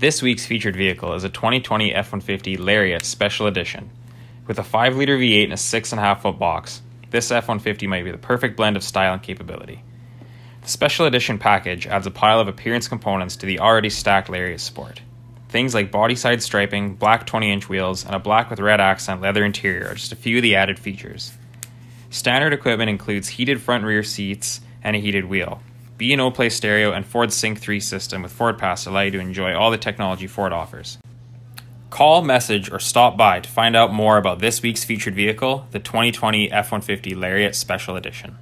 This week's featured vehicle is a 2020 F 150 Lariat Special Edition. With a 5 liter V8 and a 6.5 foot box, this F 150 might be the perfect blend of style and capability. The Special Edition package adds a pile of appearance components to the already stacked Lariat Sport. Things like body side striping, black 20 inch wheels, and a black with red accent leather interior are just a few of the added features. Standard equipment includes heated front rear seats and a heated wheel, B&O Play stereo, and Ford Sync 3 system with Ford Pass allow you to enjoy all the technology Ford offers. Call, message, or stop by to find out more about this week's featured vehicle, the 2020 F 150 Lariat Special Edition.